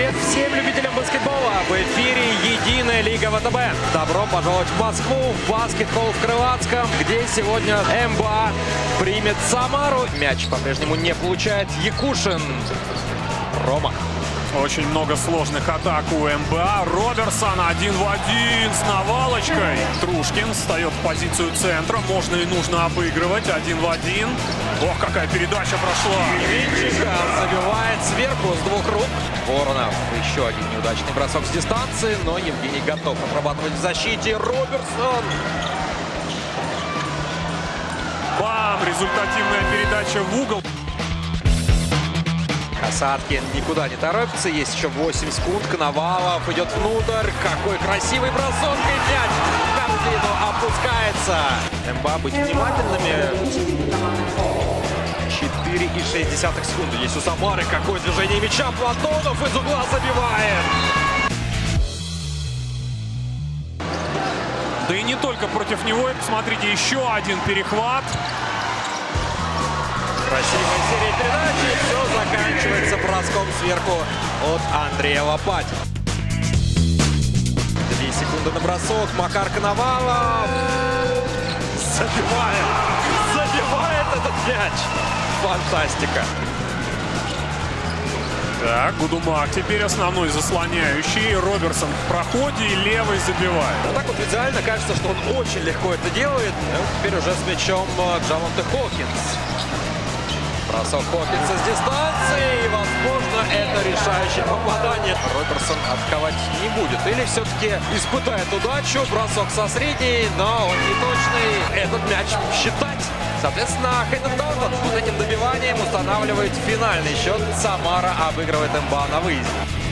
Привет всем любителям баскетбола! В эфире Единая Лига ВТБ. Добро пожаловать в Москву, в баскетбол в Крылатском, где сегодня МБА примет Самару. Мяч по-прежнему не получает Якушин. Рома. Очень много сложных атак у МБА. Роберсон один в один с навалочкой. Трушкин встает в позицию центра. Можно и нужно обыгрывать. Один в один. Ох, какая передача прошла. Винченко забивает сверху с двух рук. Воронов. Еще один неудачный бросок с дистанции, но Евгений готов отрабатывать в защите. Роберсон. Бам! Результативная передача в угол. Касаткин никуда не торопится. Есть еще 8 секунд. Коновалов идет внутрь. Какой красивый бросок. И корзину опускается. МБА быть внимательными. 4,6 секунды. Есть у Самары. Какое движение мяча. Платонов из угла забивает. Да и не только против него. Посмотрите, еще один перехват. Красивая серия передач. И все заканчивается броском сверху от Андрея Лопать. Бросок. Макар Коновалов. Забивает. Забивает этот мяч. Фантастика. Так, Гудумак теперь основной заслоняющий. Роберсон в проходе и левый забивает. А так вот визуально кажется, что он очень легко это делает. Но теперь уже с мячом э, Джаланте Хокинс. Бросок Хокинса с дистанции. И, возможно, это решающее попадание. Роберсон атаковать не будет. Или все-таки испытает удачу. Бросок со средней, но он не точный. Этот мяч считать. Соответственно, Хейден Даунтон вот этим добиванием устанавливает финальный счет. Самара обыгрывает МБА на выезде.